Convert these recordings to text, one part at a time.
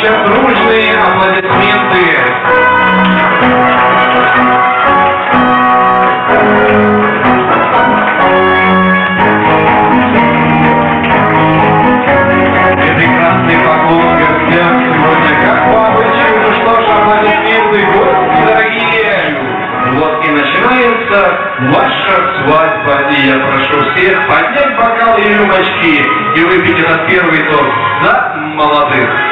сейчас дружные аплодисменты. Прекрасный поклон гостям сегодня как папочек. Ну что ж, аплодисменты, гости дорогие. Вот начинается ваша свадьба. И я прошу всех поднять бокалы и рюмочки и выпить этот первый тост за молодых.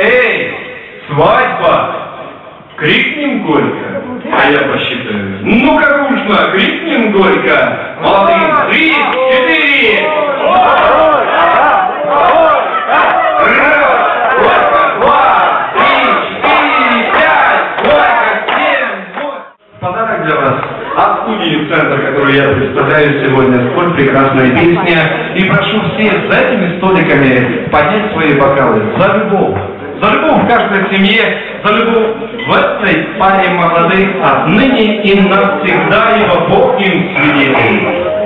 Эй, свадьба! Крикнем горько, а я посчитаю. Ну-ка, дружно, крикнем горько. Молодым, три, четыре. Раз, горько, два, три, четыре, пять, горько, семь, восемь. Подарок для вас студии «Центр», которую я представляю сегодня, столь прекрасная песня. И прошу всех за этими столиками поднять свои бокалы за любовь. За любовь в каждой семье, за любовь в этой паре молодых, отныне и навсегда, ибо Бог им свидетель.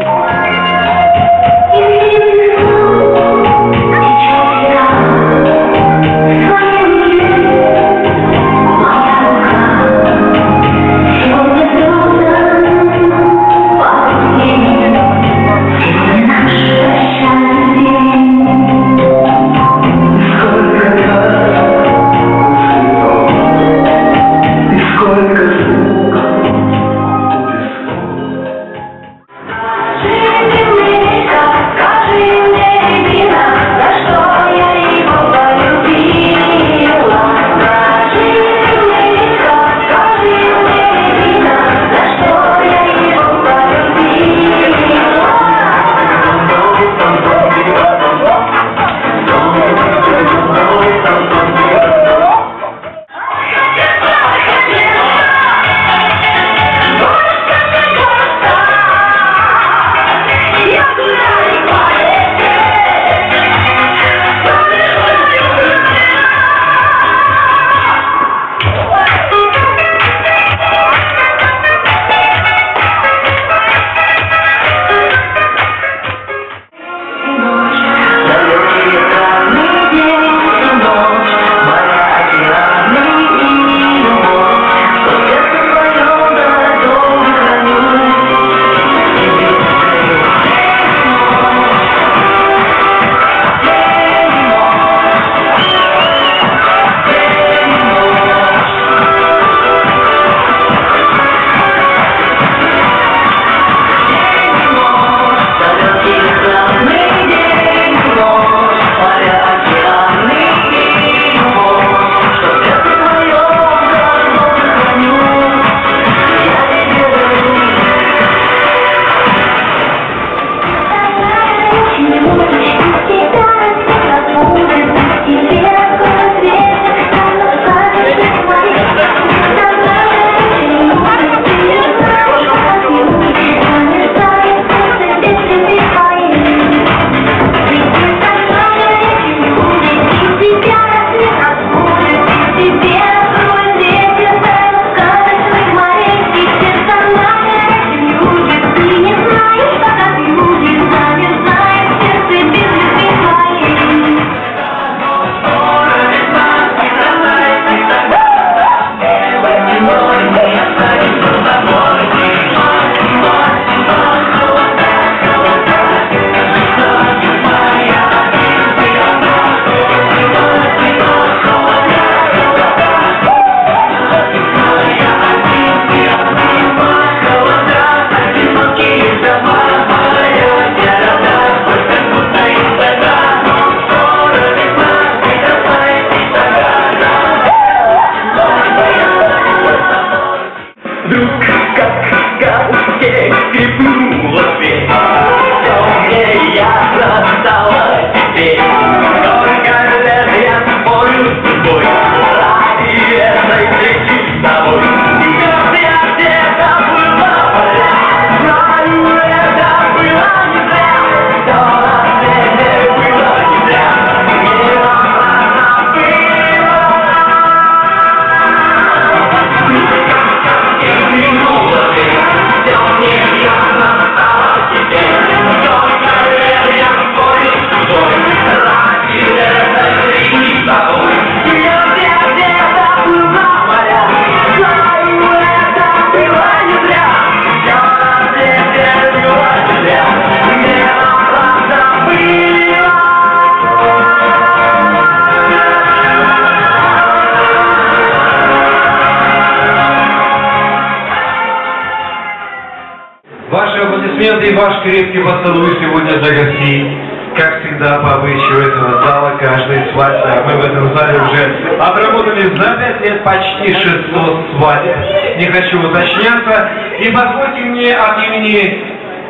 Крепкий поцелуй сегодня за гостей. Как всегда, по обычаю этого зала, каждой свадьбы, а мы в этом зале уже обработали за пять лет почти 600 свадеб. Не хочу уточняться. И позвольте мне от имени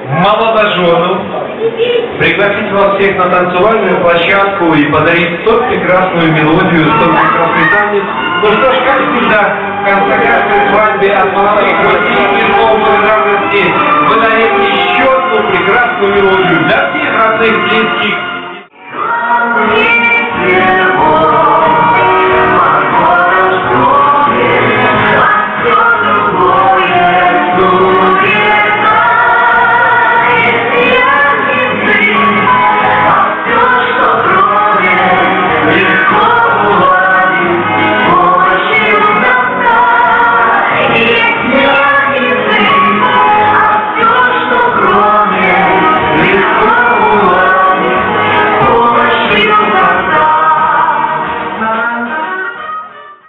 молодоженов пригласить вас всех на танцевальную площадку и подарить столь прекрасную мелодию, столь прекрасный танец. Ну что ж, как всегда, в конце каждой свадьбы от молодых гостей и новых вы даете еще одну прекрасную мелодию для всех родных, близких